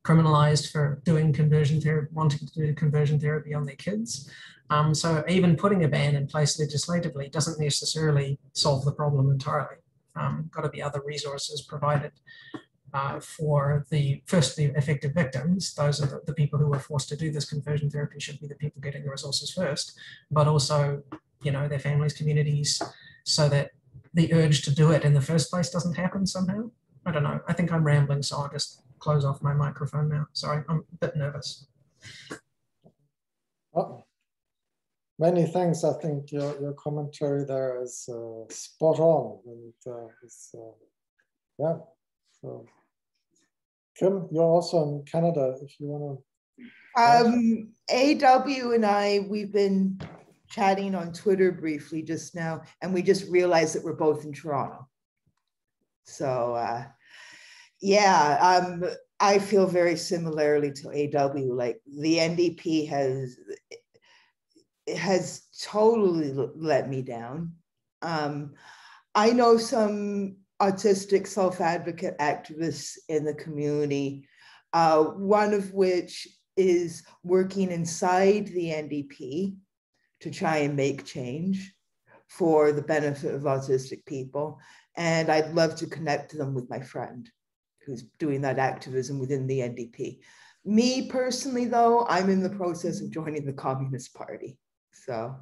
criminalized for doing conversion therapy, wanting to do conversion therapy on their kids? Um, so even putting a ban in place legislatively doesn't necessarily solve the problem entirely. Um, got to be other resources provided uh, for the first the affected victims. Those are the, the, people who were forced to do this conversion therapy should be the people getting the resources first, but also, you know, their families, communities, so that the urge to do it in the first place doesn't happen somehow. I don't know. I think I'm rambling, so I'll just close off my microphone now. Sorry, I'm a bit nervous. Oh, many thanks. I think your, your commentary there is uh, spot on. And uh, it's, uh, yeah, so Kim, you're also in Canada if you want to. Um, AW and I, we've been chatting on Twitter briefly just now, and we just realized that we're both in Toronto. So, uh, yeah, um, I feel very similarly to AW. Like the NDP has has totally let me down. Um, I know some autistic self-advocate activists in the community, uh, one of which is working inside the NDP to try and make change for the benefit of autistic people. And I'd love to connect them with my friend who's doing that activism within the NDP. Me personally, though, I'm in the process of joining the Communist Party. So,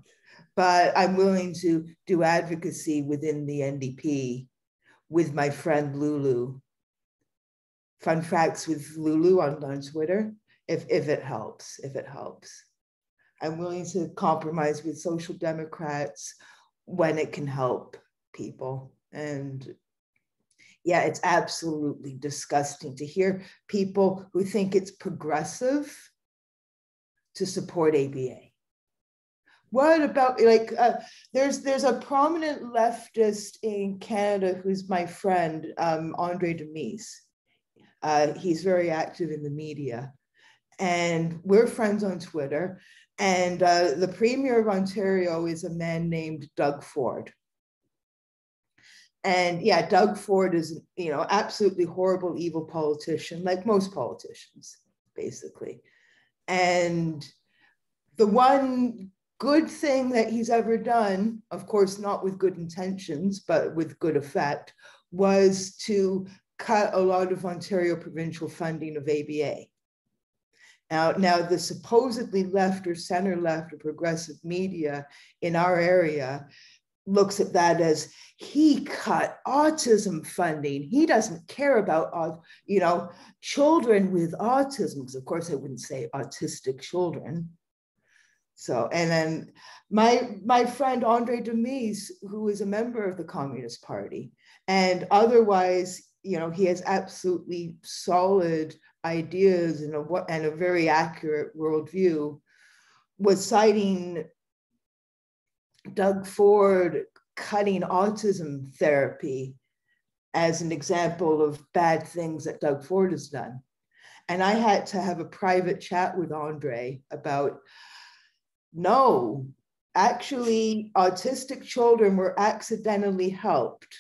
but I'm willing to do advocacy within the NDP with my friend Lulu. Fun facts with Lulu on, on Twitter, if, if it helps, if it helps. I'm willing to compromise with social democrats when it can help people. And yeah, it's absolutely disgusting to hear people who think it's progressive to support ABA. What about like uh, there's there's a prominent leftist in Canada who's my friend um, Andre Demise. Uh, he's very active in the media, and we're friends on Twitter. And uh, the premier of Ontario is a man named Doug Ford. And yeah, Doug Ford is you know absolutely horrible, evil politician, like most politicians, basically. And the one good thing that he's ever done, of course, not with good intentions, but with good effect, was to cut a lot of Ontario provincial funding of ABA. Now, now the supposedly left or center left or progressive media in our area looks at that as he cut autism funding. He doesn't care about, you know, children with autism, of course I wouldn't say autistic children, so, and then my my friend Andre Demise, who is a member of the Communist Party, and otherwise, you know, he has absolutely solid ideas and a and a very accurate worldview, was citing Doug Ford cutting autism therapy as an example of bad things that Doug Ford has done. And I had to have a private chat with Andre about no, actually, autistic children were accidentally helped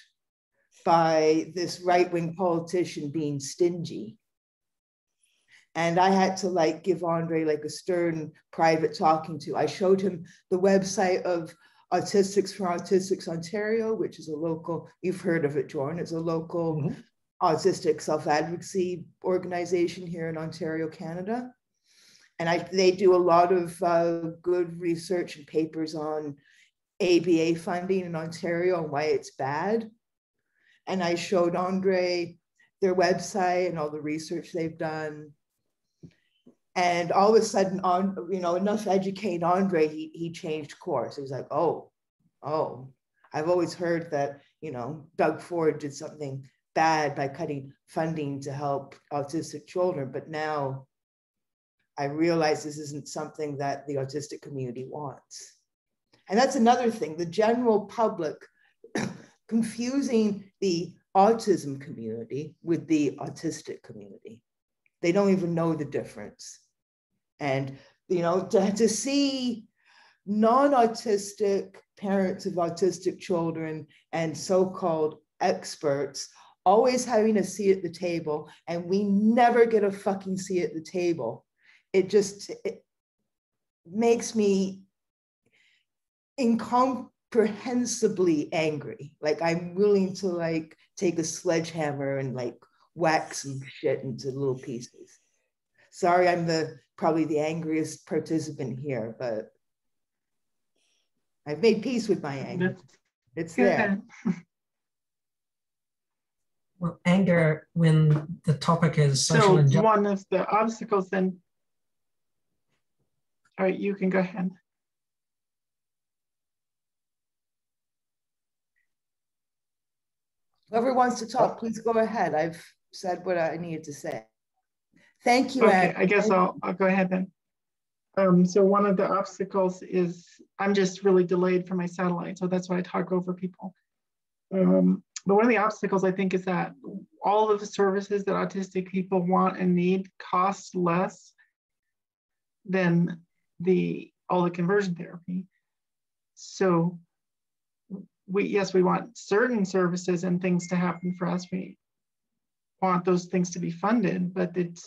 by this right wing politician being stingy. And I had to like give Andre like a stern private talking to. I showed him the website of Autistics for Autistics Ontario, which is a local, you've heard of it, Jordan. It's a local mm-hmm. autistic self advocacy organization here in Ontario, Canada and I, they do a lot of uh, good research and papers on ABA funding in Ontario and why it's bad. And I showed Andre their website and all the research they've done. And all of a sudden, on you know, enough to educate Andre, he, he changed course. He was like, oh, oh, I've always heard that, you know, Doug Ford did something bad by cutting funding to help autistic children, but now I realize this isn't something that the autistic community wants. And that's another thing. The general public confusing the autism community with the autistic community. They don't even know the difference. And, you know, to, to see non autistic parents of autistic children and so called experts always having a seat at the table, and we never get a fucking seat at the table. It just it makes me incomprehensibly angry. Like I'm willing to like take a sledgehammer and like whack some shit into little pieces. Sorry, I'm the probably the angriest participant here, but I've made peace with my anger. It's there. Well, anger when the topic is social So injustice. one of the obstacles then. All right, you can go ahead. Whoever wants to talk, please go ahead. I've said what I needed to say. Thank you, Okay, Ed. I guess I'll, I'll go ahead then. Um, so one of the obstacles is, I'm just really delayed for my satellite, so that's why I talk over people. Um, but one of the obstacles I think is that all of the services that autistic people want and need cost less than the, all the conversion therapy. So we, yes, we want certain services and things to happen for us. We want those things to be funded, but it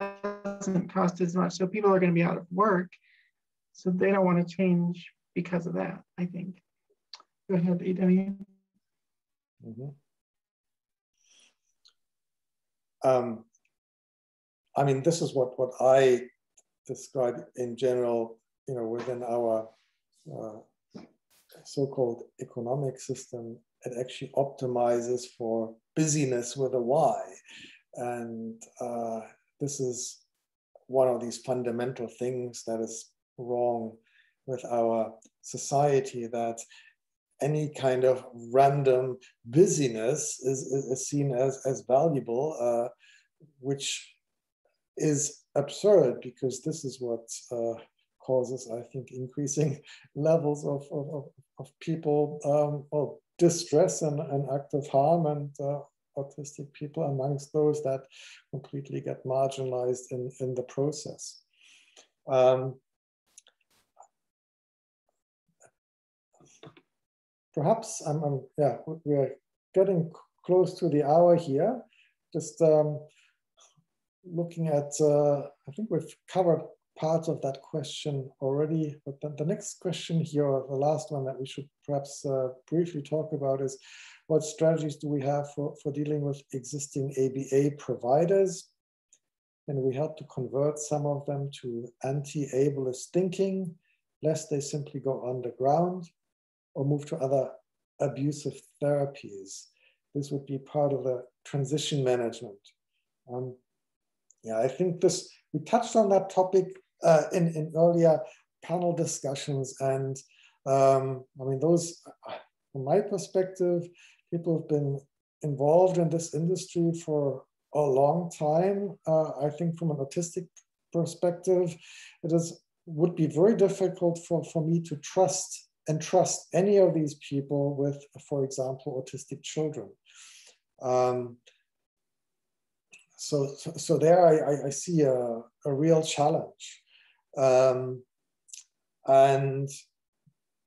doesn't cost as much. So people are going to be out of work. So they don't want to change because of that, I think. Go ahead, AW. Mhm. Um, I mean, this is what, what I describe in general, you know, within our uh, so-called economic system. It actually optimizes for busyness with a why. And uh, this is one of these fundamental things that is wrong with our society that any kind of random busyness is, is, is seen as, as valuable, uh, which is absurd because this is what uh, causes, I think, increasing levels of, of, of people, um, well, distress and, and active harm and uh, autistic people amongst those that completely get marginalized in, in the process. Um, perhaps I'm, I'm, yeah, we're getting close to the hour here. Just um, looking at, uh, I think we've covered parts of that question already, but the, the next question here, the last one that we should perhaps uh, briefly talk about is what strategies do we have for, for dealing with existing ABA providers? And we help to convert some of them to anti-ableist thinking, lest they simply go underground or move to other abusive therapies. This would be part of the transition management. Um, yeah, I think this, we touched on that topic uh, in, in earlier panel discussions. And um, I mean, those, from my perspective, people have been involved in this industry for a long time. Uh, I think from an autistic perspective, it is would be very difficult for, for me to trust and trust any of these people with, for example, autistic children. Um, so, so, there I, I see a, a real challenge. Um, and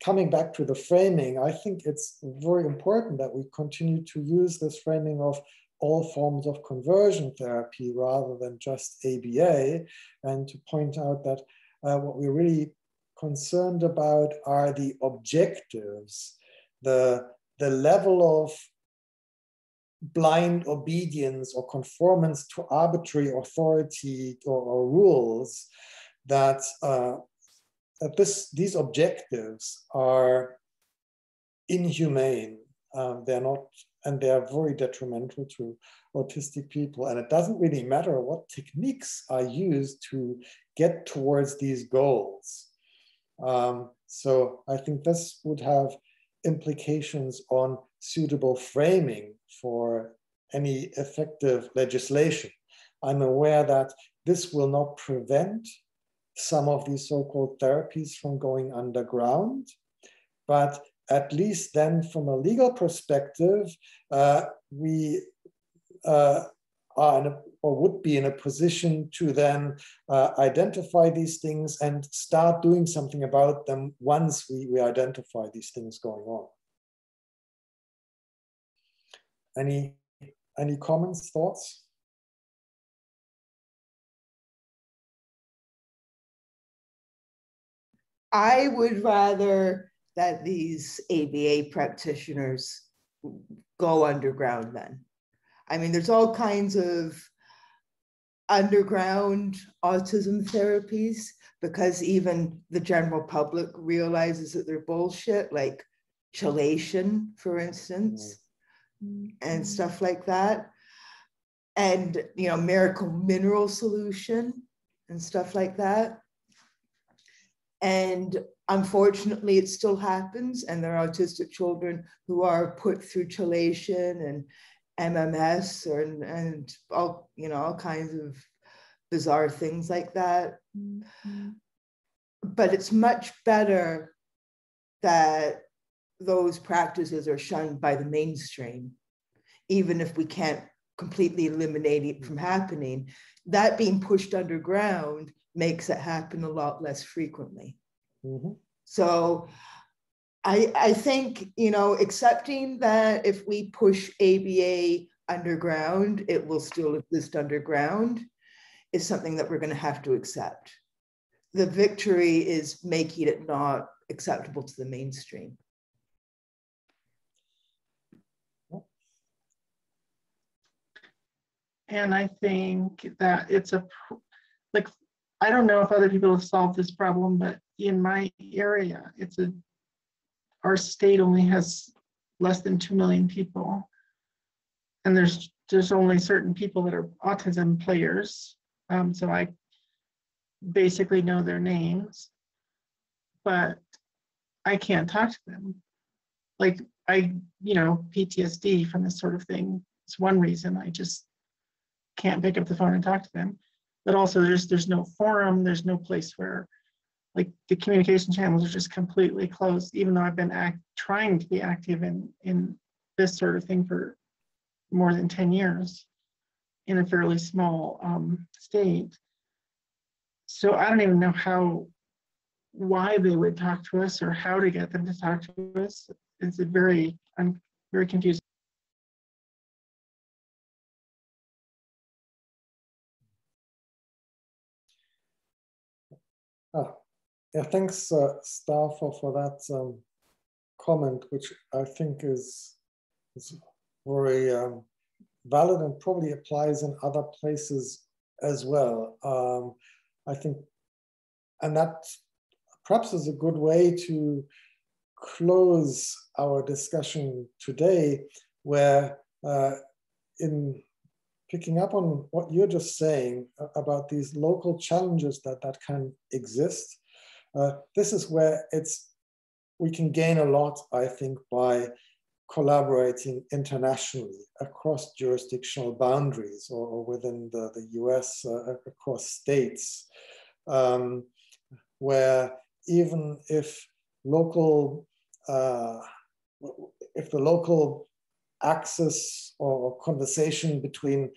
coming back to the framing, I think it's very important that we continue to use this framing of all forms of conversion therapy rather than just ABA, and to point out that uh, what we're really concerned about are the objectives, the, the level of blind obedience or conformance to arbitrary authority or, or rules that, uh, that this, these objectives are inhumane. Um, they're not, and they are very detrimental to autistic people. And it doesn't really matter what techniques are used to get towards these goals. Um, so I think this would have implications on suitable framing for any effective legislation. I'm aware that this will not prevent some of these so-called therapies from going underground, but at least then from a legal perspective, uh, we uh, are a, or would be in a position to then uh, identify these things and start doing something about them once we, we identify these things going on. Any, any comments, thoughts? I would rather that these ABA practitioners go underground then. I mean, there's all kinds of underground autism therapies because even the general public realizes that they're bullshit, like chelation, for instance, mm-hmm. and stuff like that. And, you know, miracle mineral solution and stuff like that. And unfortunately, it still happens. And there are autistic children who are put through chelation and MMS or, and all, you know, all kinds of bizarre things like that. Mm-hmm. But it's much better that those practices are shunned by the mainstream, even if we can't completely eliminate it from happening. That being pushed underground makes it happen a lot less frequently. Mm-hmm. So I, I think, you know, accepting that if we push ABA underground, it will still exist underground is something that we're going to have to accept. The victory is making it not acceptable to the mainstream. And I think that it's a, like, I don't know if other people have solved this problem, but in my area, it's a, our state only has less than 2 million people. And there's there's only certain people that are autism players. Um, so I basically know their names, but I can't talk to them. Like I, you know, PTSD from this sort of thing is one reason I just can't pick up the phone and talk to them. But also there's there's no forum, there's no place where like the communication channels are just completely closed, even though I've been act, trying to be active in in this sort of thing for more than 10 years in a fairly small um, state. So I don't even know how, why they would talk to us or how to get them to talk to us. It's a very, I'm very confused. Yeah, thanks, uh, for, for that um, comment, which I think is, is very um, valid and probably applies in other places as well. Um, I think, and that perhaps is a good way to close our discussion today, where uh, in picking up on what you're just saying about these local challenges that, that can exist, uh, this is where it's we can gain a lot, I think, by collaborating internationally across jurisdictional boundaries or, or within the, the US uh, across states, um, where even if local, uh, if the local access or conversation between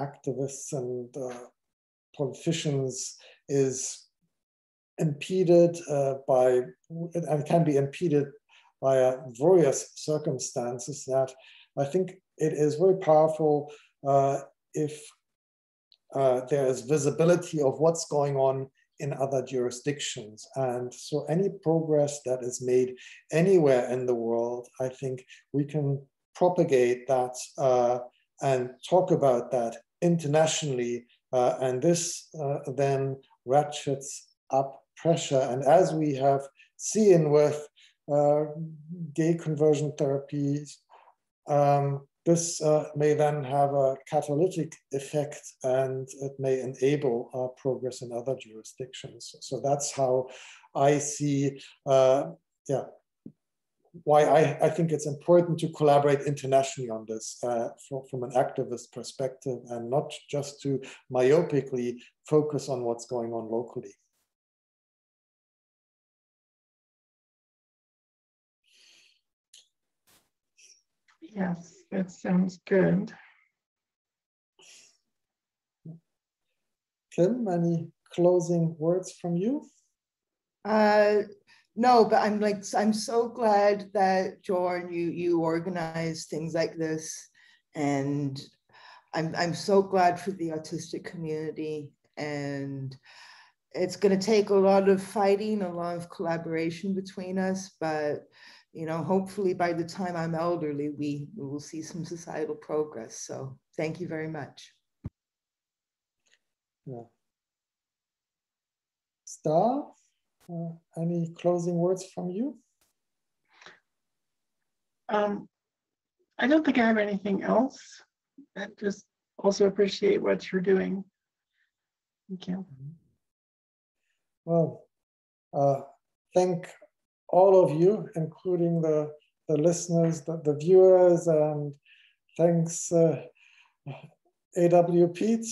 activists and uh, politicians is impeded uh, by, and can be impeded by various circumstances that I think it is very powerful uh, if uh, there is visibility of what's going on in other jurisdictions. And so any progress that is made anywhere in the world, I think we can propagate that uh, and talk about that internationally. Uh, and this uh, then ratchets up pressure. And as we have seen with uh, gay conversion therapies. Um, this uh, may then have a catalytic effect and it may enable uh, progress in other jurisdictions. So that's how I see, uh, yeah, why I, I think it's important to collaborate internationally on this uh, for, from an activist perspective and not just to myopically focus on what's going on locally. Yes, that sounds good. Kim, any closing words from you? Uh, no, but I'm like, I'm so glad that Jorn, you you organize things like this. And I'm I'm so glad for the autistic community. And it's gonna take a lot of fighting, a lot of collaboration between us, but you know, hopefully by the time I'm elderly, we, we will see some societal progress. So thank you very much. Yeah. Star, uh, any closing words from you? Um, I don't think I have anything else. I just also appreciate what you're doing. Thank you. Well, uh, thank all of you, including the, the listeners, the, the viewers, and thanks uh, AW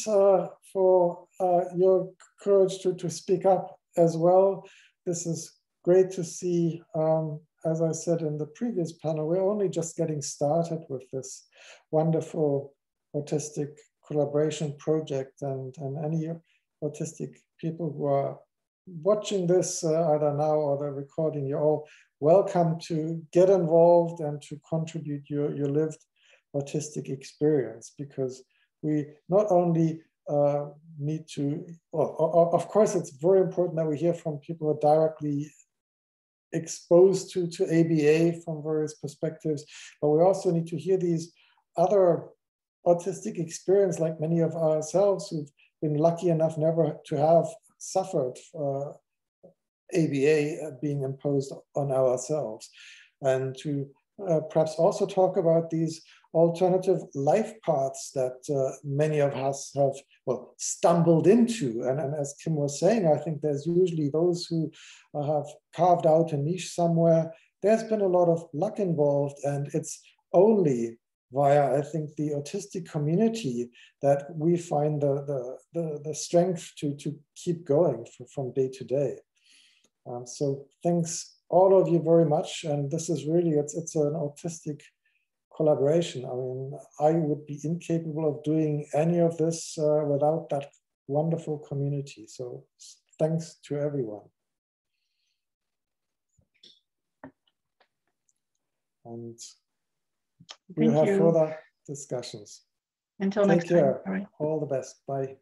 uh, for uh, your courage to, to speak up as well. This is great to see. Um, as I said in the previous panel, we're only just getting started with this wonderful autistic collaboration project and, and any autistic people who are watching this uh, either now or the recording, you're all welcome to get involved and to contribute your, your lived autistic experience because we not only uh, need to, well, of course, it's very important that we hear from people who are directly exposed to, to ABA from various perspectives, but we also need to hear these other autistic experience like many of ourselves who've been lucky enough never to have suffered ABA being imposed on ourselves, and to uh, perhaps also talk about these alternative life paths that uh, many of us have well stumbled into. And, and, as kim was saying i think there's usually those who uh, have carved out a niche somewhere. There's been a lot of luck involved and it's only via, I think, the autistic community that we find the, the, the, the strength to, to keep going for, from day to day. Um, so thanks all of you very much. And this is really, it's, it's an autistic collaboration. I mean, I would be incapable of doing any of this uh, without that wonderful community. So thanks to everyone. And we'll have you. further discussions. Until Take next care. time. All the best. Bye.